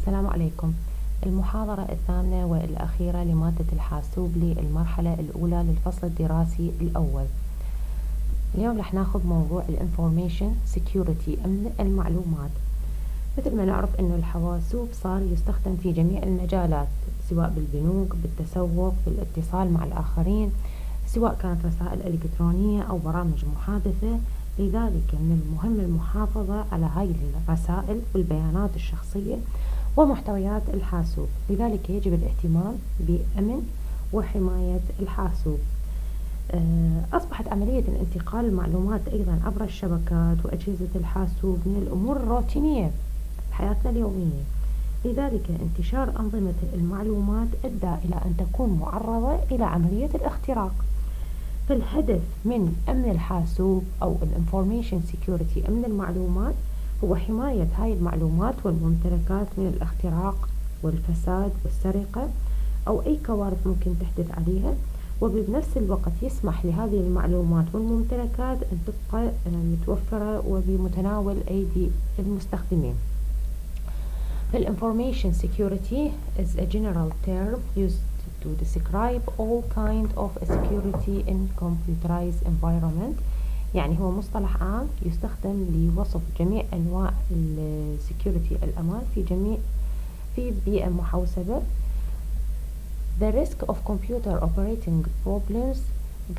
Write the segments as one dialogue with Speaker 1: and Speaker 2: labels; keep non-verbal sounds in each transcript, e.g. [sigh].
Speaker 1: السلام عليكم. المحاضرة الثامنة والأخيرة لمادة الحاسوب للمرحلة الأولى للفصل الدراسي الأول. اليوم رح ناخذ موضوع ال information security أمن المعلومات. مثل ما نعرف أنه الحواسوب صار يستخدم في جميع المجالات سواء بالبنوك بالتسوق بالاتصال مع الآخرين سواء كانت رسائل إلكترونية أو برامج محادثة. لذلك من المهم المحافظة على هاي الرسائل والبيانات الشخصية ومحتويات الحاسوب. لذلك يجب الاهتمام بأمن وحماية الحاسوب. آه، أصبحت عملية انتقال المعلومات أيضا عبر الشبكات وأجهزة الحاسوب من الأمور الروتينية في حياتنا اليومية. لذلك انتشار أنظمة المعلومات أدى إلى أن تكون معرضة إلى عملية الاختراق. فالهدف من أمن الحاسوب أو ال information security أمن المعلومات هو حماية هاي المعلومات والممتلكات من الاختراق والفساد والسرقة أو أي كوارث ممكن تحدث عليها وبنفس الوقت يسمح لهذه المعلومات والممتلكات أن تبقى آه، متوفرة وبمتناول أيدي المستخدمين. Information security is a general term used to describe all kind of security in computerized environment. يعني هو مصطلح عام يستخدم لوصف جميع أنواع السكيورتي الأمان في جميع في بيئة محوسبة The risk of computer operating problems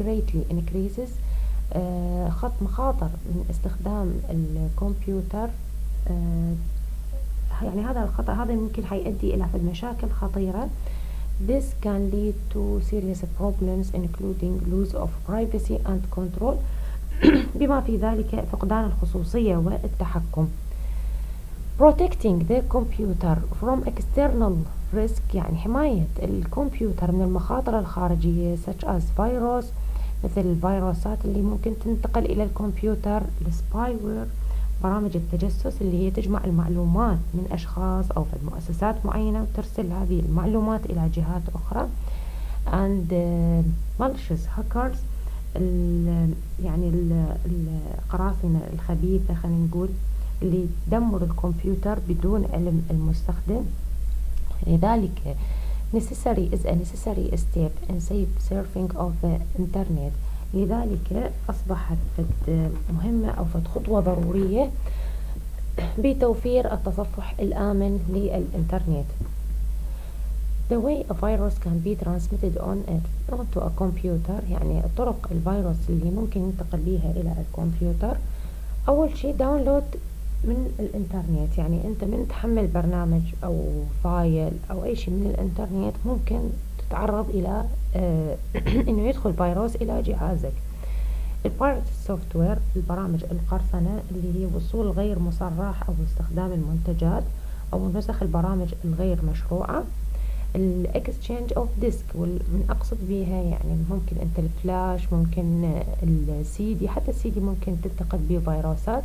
Speaker 1: greatly increases. uh, خط مخاطر من استخدام الكمبيوتر uh, يعني هذا الخطأ هذا ممكن حيؤدي إلى مشاكل خطيرة. This can lead to serious problems including loss of privacy and control. [clears throat] بما في ذلك فقدان الخصوصية والتحكم. Protecting the computer from external risk يعني حماية الكمبيوتر من المخاطر الخارجية such as virus مثل الفيروسات اللي ممكن تنتقل إلى الكمبيوتر السبايوير برامج التجسس اللي هي تجمع المعلومات من أشخاص أو في مؤسسات معينة وترسل هذه المعلومات إلى جهات أخرى. And uh, malicious hackers ال يعني القراصنة الخبيثة خلينا نقول اللي تدمر الكمبيوتر بدون علم المستخدم. لذلك necessary is a necessary step in safe surfing of the internet. لذلك أصبحت فد مهمة أو فد خطوة ضرورية بتوفير التصفح الآمن للإنترنت. The way a virus can be transmitted on it onto a computer يعني طرق الفيروس اللي ممكن ينتقل بيها إلى الكمبيوتر أول شيء download من الإنترنت. يعني أنت من تحمل برنامج أو file أو أي شيء من الإنترنت ممكن تتعرض إلى آه [clears throat] إنه يدخل فيروس إلى جهازك. ال pirate software البرامج القرصنة اللي هي وصول غير مصرح أو استخدام المنتجات أو نسخ البرامج الغير مشروعة. ال exchange of disk من أقصد بيها يعني ممكن أنت الفلاش ممكن السي دي حتى السي دي ممكن تنتقل به فيروسات.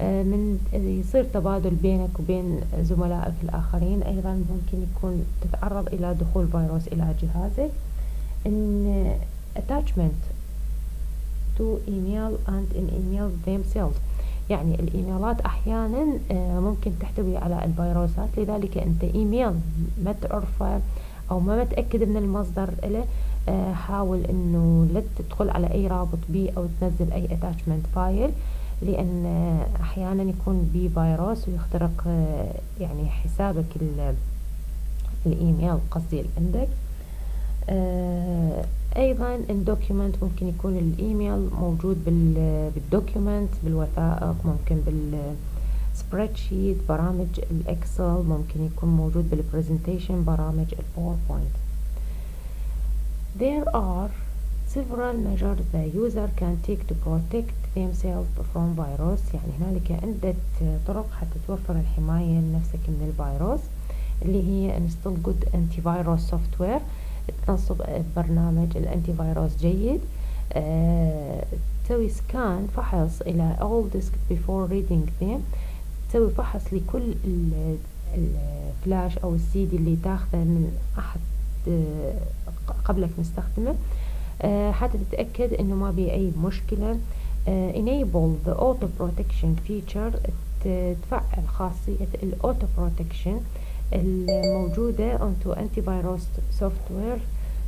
Speaker 1: آه، من يصير تبادل بينك وبين زملائك الآخرين أيضا ممكن يكون تتعرض إلى دخول فيروس إلى جهازك. in attachment to email and in email themselves. يعني ال emailات أحيانا آه، ممكن تحتوي على الفيروسات. لذلك أنت إيميل ما تعرفه أو ما متأكد من المصدر له آه، حاول أنه لا تدخل على أي رابط بي أو تنزل أي attachment file لأن أحيانا يكون بي فيروس ويخترق آه، يعني حسابك الإيميل قصدي عندك أيضا ال document ممكن يكون الإيميل موجود بال document بالوثائق ممكن بال spreadsheet برامج ال Excel ممكن يكون موجود بال presentation برامج ال PowerPoint There are several measures the user can take to protect themselves from virus. يعني هنالك عدة طرق حتى توفر الحماية لنفسك من الفيروس اللي هي install good antivirus software. تنصب برنامج ال antivirus جيد. آه، تسوي scan فحص إلى all disk before reading them. تسوي فحص لكل الفلاش أو السيدي اللي تاخذه من أحد آه، قبلك مستخدمة. آه، حتى تتأكد إنه ما بي أي مشكلة. enable the auto protection feature. تفعل خاصية ال auto protection الموجودة onto antivirus software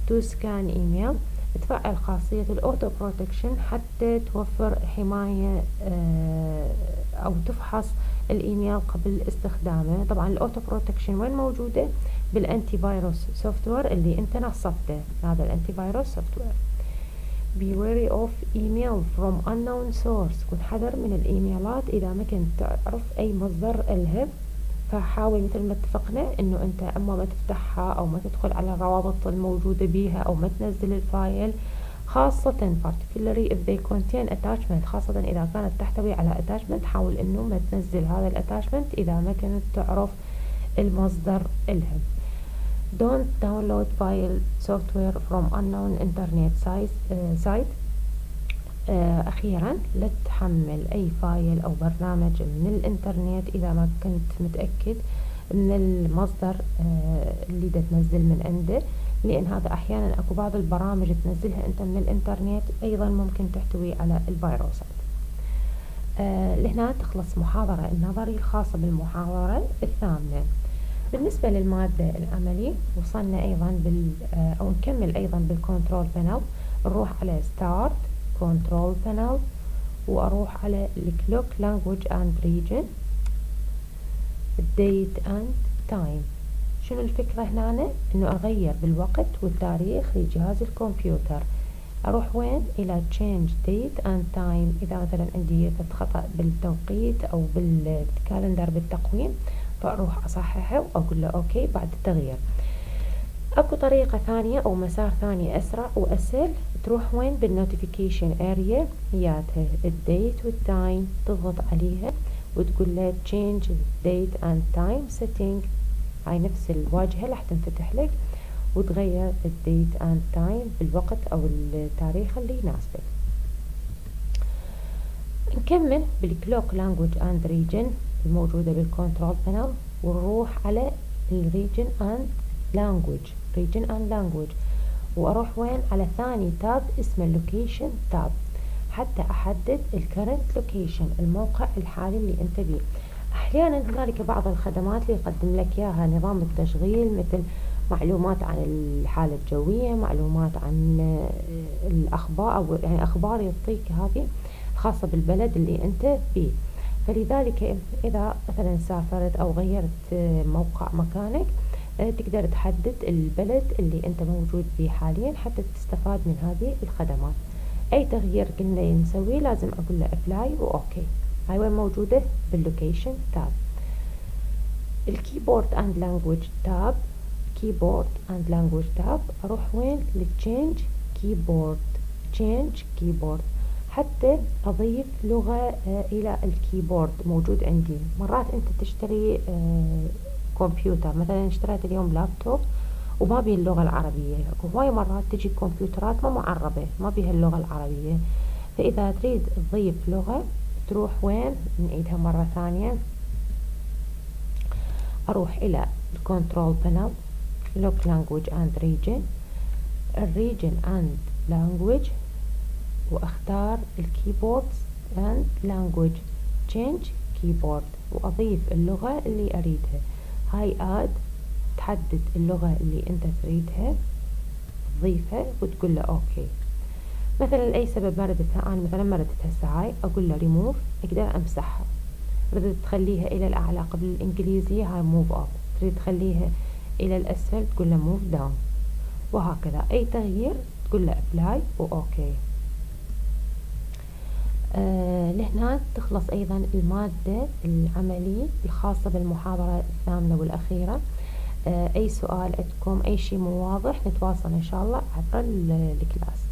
Speaker 1: to scan email. تفعل خاصية ال auto protection حتى توفر حماية آه، أو تفحص الإيميل قبل استخدامه. طبعا ال auto protection وين موجودة؟ بال antivirus software اللي أنت نصبته هذا ال antivirus software be wary of email from unknown source. كن حذر من ال emailات إذا ما كنت تعرف أي مصدر إلها فحاول مثل ما اتفقنا إنه أنت أما ما تفتحها أو ما تدخل على الروابط الموجودة بيها أو ما تنزل ال file خاصة particularly if they contain attachment خاصة إذا كانت تحتوي على attachment حاول إنه ما تنزل هذا ال attachment إذا ما كنت تعرف المصدر إلهم don't download file software from unknown internet site, uh, site. Uh, أخيرا لا تحمل أي file أو برنامج من الإنترنت إذا ما كنت متأكد من المصدر uh, اللي دا تنزل من عنده. لأن هذا أحيانا أكو بعض البرامج تنزلها أنت من الإنترنت أيضا ممكن تحتوي على الفيروسات. آه لهنا تخلص محاضرة النظري الخاصة بالمحاضرة الثامنة. بالنسبة للمادة العملي وصلنا أيضا بال آه أو نكمل أيضا بال control panel نروح على start control panel وأروح على ال clock language and region date and time. شنو الفكرة هنا؟ إنه أغير بالوقت والتاريخ لجهاز الكمبيوتر. أروح وين؟ إلى change date and time. إذا مثلا عندي خطأ بالتوقيت أو بال calendar بالتقويم فأروح أصححه وأقول له okay بعد التغيير. أكو طريقة ثانية أو مسار ثاني أسرع وأسهل. تروح وين؟ بال notification area ياتها ال date وال time تضغط عليها وتقول له change date and time setting. هاي نفس الواجهة راح تنفتح لك وتغير ال date and time بالوقت أو التاريخ اللي يناسبك. نكمل بال clock language and region الموجودة بال control panel ونروح على ال region and language region and language وأروح وين؟ على ثاني tab اسمه ال location tab حتى أحدد ال current location الموقع الحالي اللي أنت بيه. أحيانا هنالك بعض الخدمات اللي يقدم لك إياها نظام التشغيل مثل معلومات عن الحالة الجوية معلومات عن آه، الأخبار أو يعني أخبار يعطيك هذه خاصة بالبلد اللي أنت فيه فلذلك إذا مثلا سافرت أو غيرت آه، موقع مكانك تقدر تحدد البلد اللي أنت موجود فيه حاليا حتى تستفاد من هذه الخدمات. أي تغيير قلنا نسويه لازم أقول له apply و okay. هاي وين موجودة؟ بال location tab ال keyboard and language tab keyboard and language tab أروح وين؟ لل change keyboard change keyboard حتى أضيف لغة آه إلى ال keyboard موجود عندي. مرات أنت تشتري آه كمبيوتر. مثلا اشتريت اليوم لابتوب وما بيه اللغة العربية. هواي مرات تجي كمبيوترات ما معربة ما بيها اللغة العربية. فإذا تريد تضيف لغة تروح وين؟ نعيدها مرة ثانية. أروح إلى ال control panel clock language and region ال region and language وأختار ال keyboard and language change keyboard وأضيف اللغة اللي أريدها. هاي add تحدد اللغة اللي أنت تريدها تضيفها وتقول له okay. مثلا لأي سبب ما ردتها أنا مثلا ما ردت هسه هاي أقول له ريموف أقدر أمسحها. ردت تخليها إلى الأعلى قبل الإنجليزي هاي move up تريد تخليها إلى الأسفل تقول له move down وهكذا. أي تغيير تقول له apply و okay. آه لهنا تخلص أيضا المادة العملية الخاصة بالمحاضرة الثامنة والأخيرة. آه أي سؤال عندكم أي شيء مو واضح نتواصل إن شاء الله عبر ال class.